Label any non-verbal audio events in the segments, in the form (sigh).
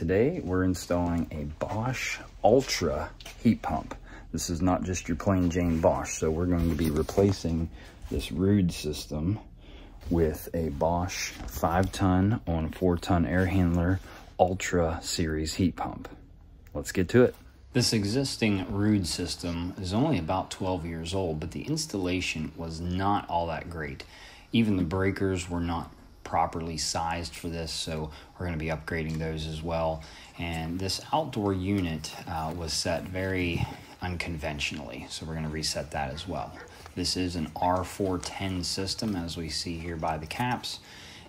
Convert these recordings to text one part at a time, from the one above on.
Today we're installing a Bosch Ultra heat pump. This is not just your plain Jane Bosch, so we're going to be replacing this Ruud system with a Bosch 5 ton on 4 ton air handler Ultra series heat pump. Let's get to it. This existing Ruud system is only about 12 years old, but the installation was not all that great. Even the breakers were not properly sized for this, so we're going to be upgrading those as well. And this outdoor unit uh, was set very unconventionally, so we're going to reset that as well. This is an R410 system, as we see here by the caps,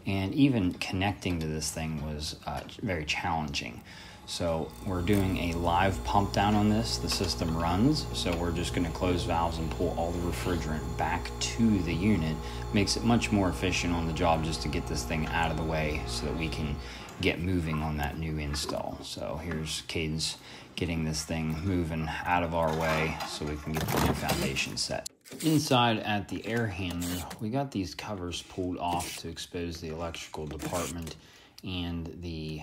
and even connecting to this thing was uh, very challenging. So we're doing a live pump down on this. The system runs, so we're just gonna close valves and pull all the refrigerant back to the unit. Makes it much more efficient on the job just to get this thing out of the way so that we can get moving on that new install. So here's Cadence getting this thing moving out of our way so we can get the new foundation set. Inside at the air handler, we got these covers pulled off to expose the electrical department and the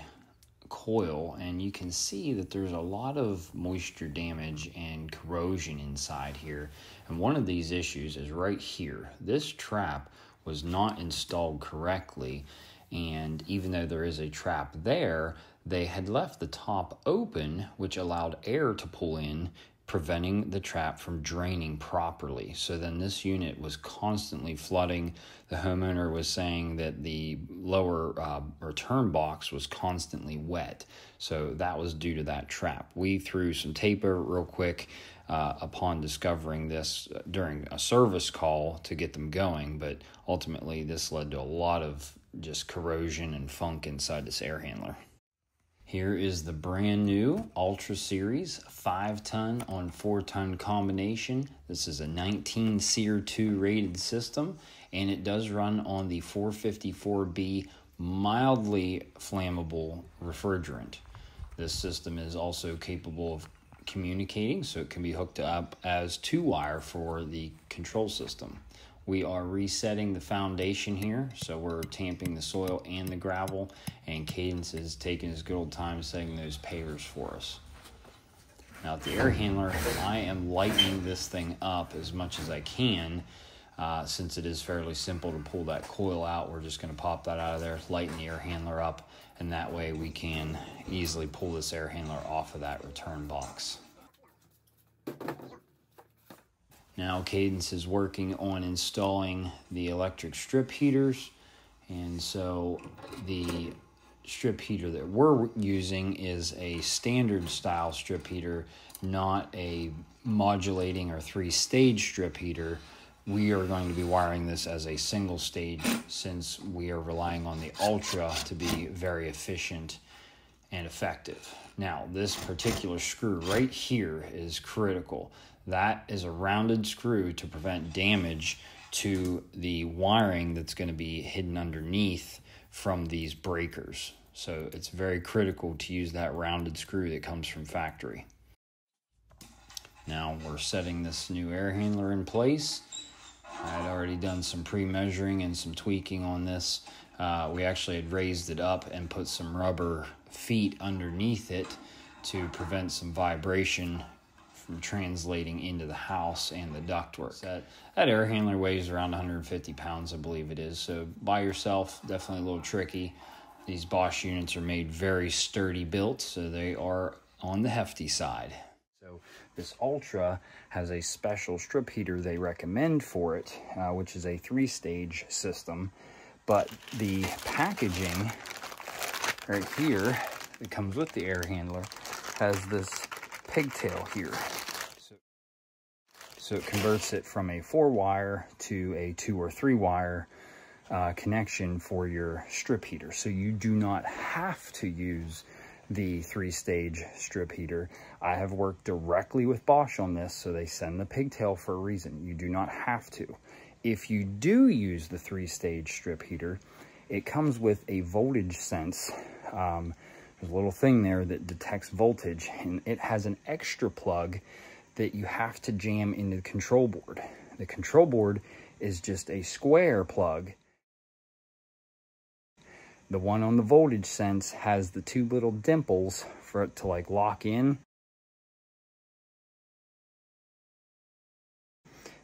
coil and you can see that there's a lot of moisture damage and corrosion inside here. And one of these issues is right here. This trap was not installed correctly and even though there is a trap there they had left the top open which allowed air to pull in preventing the trap from draining properly. So then this unit was constantly flooding. The homeowner was saying that the lower uh, return box was constantly wet. So that was due to that trap. We threw some tape over real quick uh, upon discovering this during a service call to get them going, but ultimately this led to a lot of just corrosion and funk inside this air handler. Here is the brand new Ultra Series 5 ton on 4 ton combination. This is a 19 SEER 2 rated system and it does run on the 454B mildly flammable refrigerant. This system is also capable of communicating so it can be hooked up as two wire for the control system. We are resetting the foundation here, so we're tamping the soil and the gravel, and Cadence is taking his good old time setting those pavers for us. Now at the air handler, I am lightening this thing up as much as I can. Uh, since it is fairly simple to pull that coil out, we're just going to pop that out of there, lighten the air handler up, and that way we can easily pull this air handler off of that return box. Now Cadence is working on installing the electric strip heaters. And so the strip heater that we're using is a standard style strip heater, not a modulating or three stage strip heater. We are going to be wiring this as a single stage since we are relying on the Ultra to be very efficient and effective. Now, this particular screw right here is critical. That is a rounded screw to prevent damage to the wiring that's going to be hidden underneath from these breakers. So it's very critical to use that rounded screw that comes from factory. Now we're setting this new air handler in place. I had already done some pre-measuring and some tweaking on this. Uh, we actually had raised it up and put some rubber feet underneath it to prevent some vibration from translating into the house and the ductwork. That, that air handler weighs around 150 pounds, I believe it is. So by yourself, definitely a little tricky. These Bosch units are made very sturdy built, so they are on the hefty side. So this Ultra has a special strip heater they recommend for it, uh, which is a three-stage system. But the packaging right here that comes with the air handler has this pigtail here. So, so it converts it from a four wire to a two or three wire uh, connection for your strip heater. So you do not have to use the three stage strip heater. I have worked directly with Bosch on this, so they send the pigtail for a reason. You do not have to. If you do use the three stage strip heater, it comes with a voltage sense um, there's a little thing there that detects voltage and it has an extra plug that you have to jam into the control board. The control board is just a square plug The one on the voltage sense has the two little dimples for it to like lock in.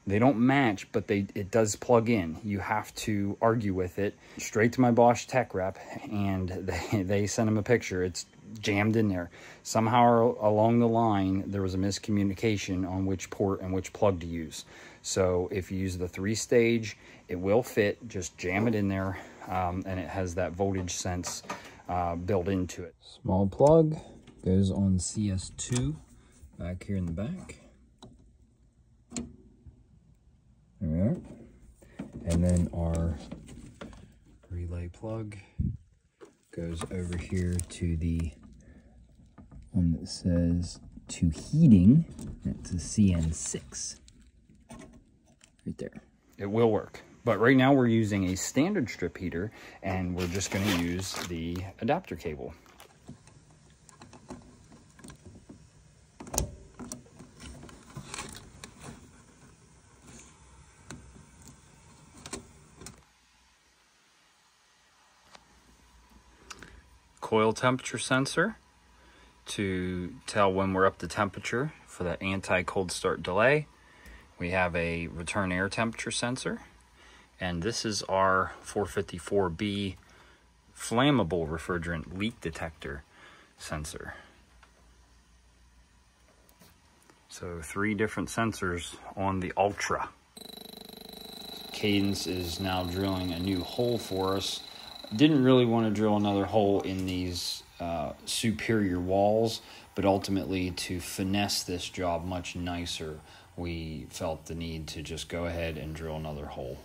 They don't match, but they it does plug in. You have to argue with it. Straight to my Bosch tech rep, and (laughs) they, they sent him a picture. It's jammed in there. Somehow along the line, there was a miscommunication on which port and which plug to use. So if you use the three stage, it will fit. Just jam it in there, um, and it has that voltage sense uh, built into it. Small plug goes on CS2 back here in the back. And then our relay plug goes over here to the one that says to heating. That's a CN6. Right there. It will work. But right now we're using a standard strip heater and we're just going to use the adapter cable. Coil temperature sensor to tell when we're up to temperature for the anti-cold start delay. We have a return air temperature sensor. And this is our 454B flammable refrigerant leak detector sensor. So three different sensors on the Ultra. Cadence is now drilling a new hole for us didn't really want to drill another hole in these uh, superior walls, but ultimately to finesse this job much nicer, we felt the need to just go ahead and drill another hole.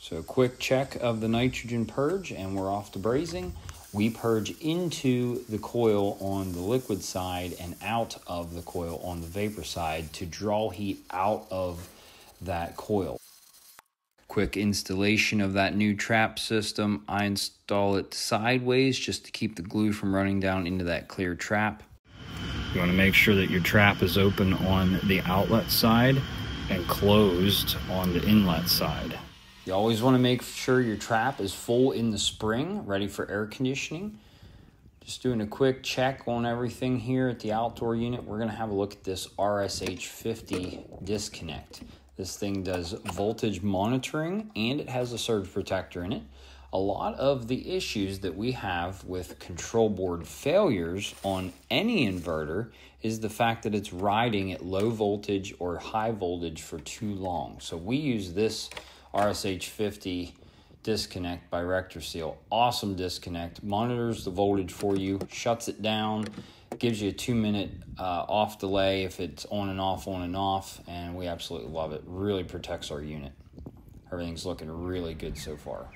So a quick check of the nitrogen purge and we're off to brazing. We purge into the coil on the liquid side and out of the coil on the vapor side to draw heat out of that coil quick installation of that new trap system. I install it sideways just to keep the glue from running down into that clear trap. You want to make sure that your trap is open on the outlet side and closed on the inlet side. You always want to make sure your trap is full in the spring, ready for air conditioning. Just doing a quick check on everything here at the outdoor unit. We're going to have a look at this RSH50 disconnect. This thing does voltage monitoring and it has a surge protector in it. A lot of the issues that we have with control board failures on any inverter is the fact that it's riding at low voltage or high voltage for too long. So we use this RSH50 disconnect by RectorSeal. Awesome disconnect. Monitors the voltage for you, shuts it down, gives you a two minute uh, off delay if it's on and off, on and off, and we absolutely love it. Really protects our unit. Everything's looking really good so far.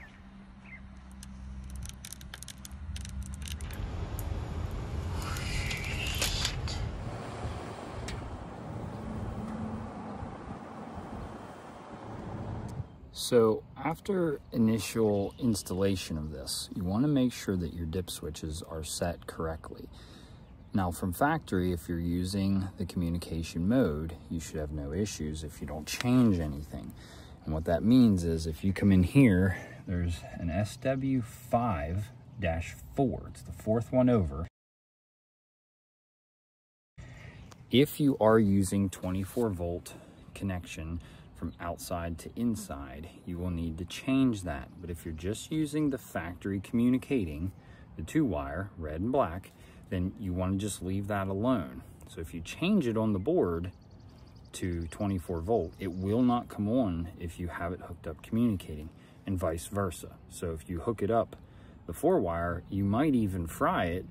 So after initial installation of this, you want to make sure that your dip switches are set correctly. Now from factory, if you're using the communication mode, you should have no issues if you don't change anything. And what that means is if you come in here, there's an SW5-4, it's the fourth one over. If you are using 24 volt connection from outside to inside, you will need to change that. But if you're just using the factory communicating, the two wire, red and black, then you want to just leave that alone. So if you change it on the board to 24 volt, it will not come on if you have it hooked up communicating and vice versa. So if you hook it up the four wire, you might even fry it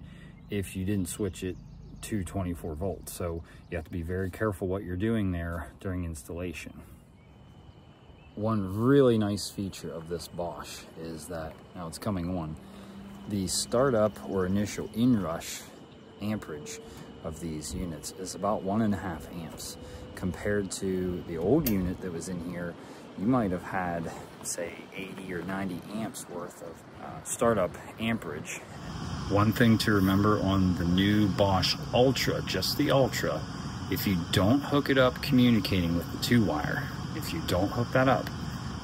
if you didn't switch it to 24 volts. So you have to be very careful what you're doing there during installation. One really nice feature of this Bosch is that, now it's coming on, the startup or initial inrush amperage of these units is about one and a half amps. Compared to the old unit that was in here you might have had say 80 or 90 amps worth of uh, startup amperage. One thing to remember on the new Bosch Ultra just the Ultra if you don't hook it up communicating with the two wire if you don't hook that up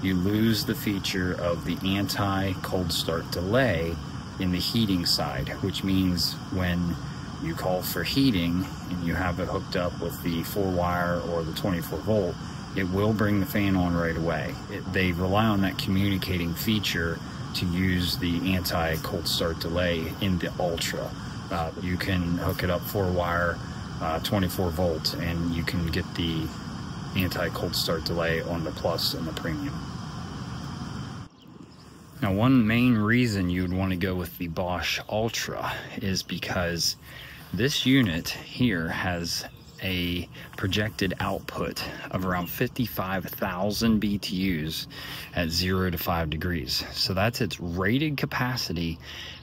you lose the feature of the anti-cold start delay in the heating side, which means when you call for heating and you have it hooked up with the 4 wire or the 24 volt, it will bring the fan on right away. It, they rely on that communicating feature to use the anti-cold start delay in the Ultra. Uh, you can hook it up 4 wire, uh, 24 volt, and you can get the anti-cold start delay on the Plus and the Premium. Now, one main reason you would want to go with the Bosch Ultra is because this unit here has a projected output of around 55,000 BTUs at 0 to 5 degrees. So that's its rated capacity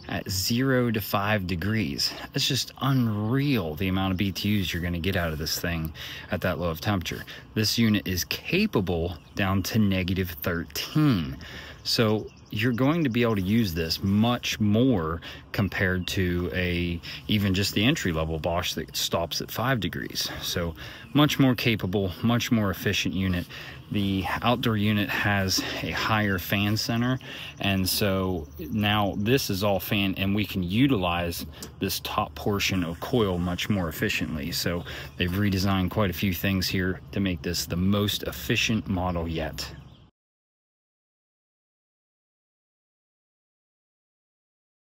at 0 to 5 degrees. It's just unreal the amount of BTUs you're going to get out of this thing at that low of temperature. This unit is capable down to negative 13. So you're going to be able to use this much more compared to a even just the entry level Bosch that stops at five degrees. So much more capable, much more efficient unit. The outdoor unit has a higher fan center, and so now this is all fan, and we can utilize this top portion of coil much more efficiently. So they've redesigned quite a few things here to make this the most efficient model yet.